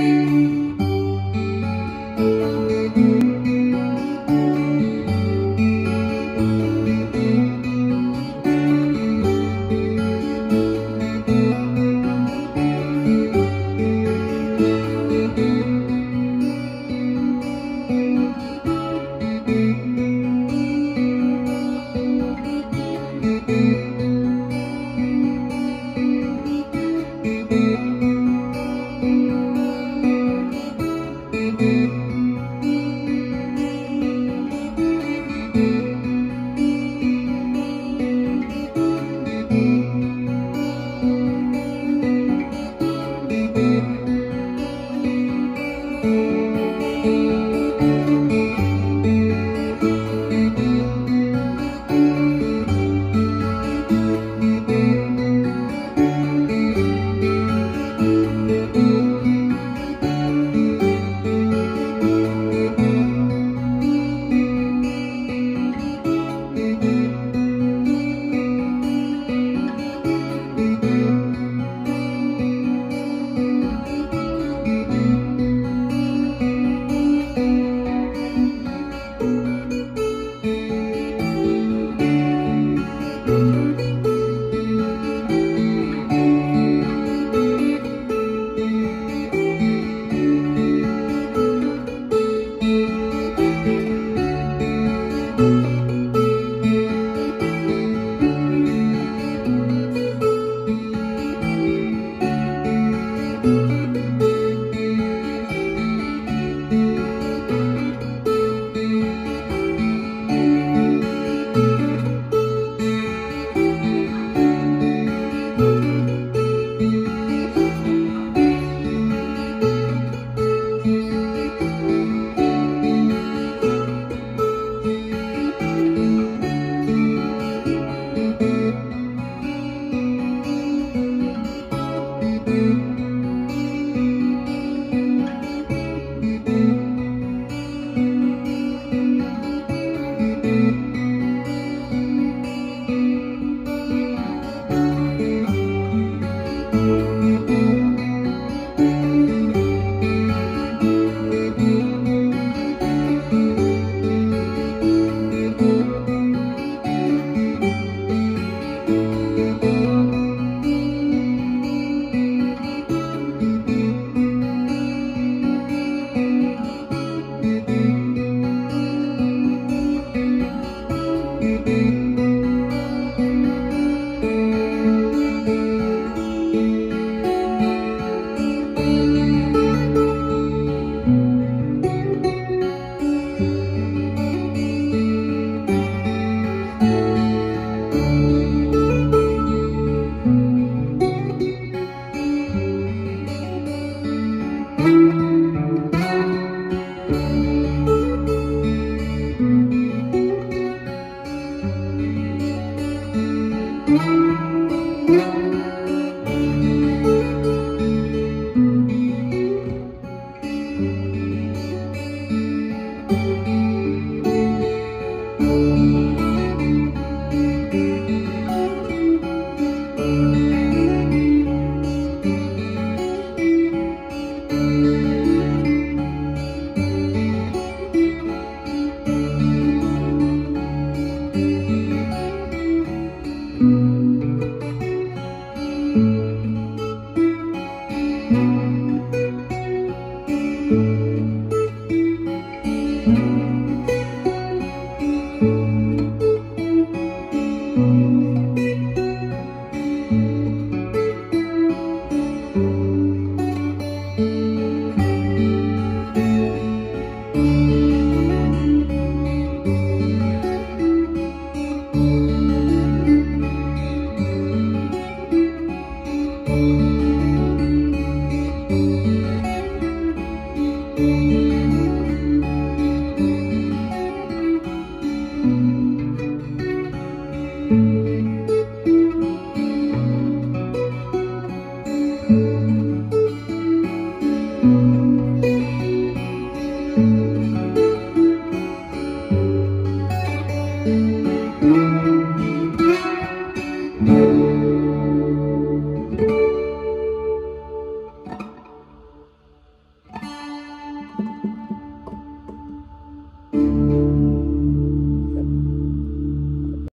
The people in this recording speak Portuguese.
Música Música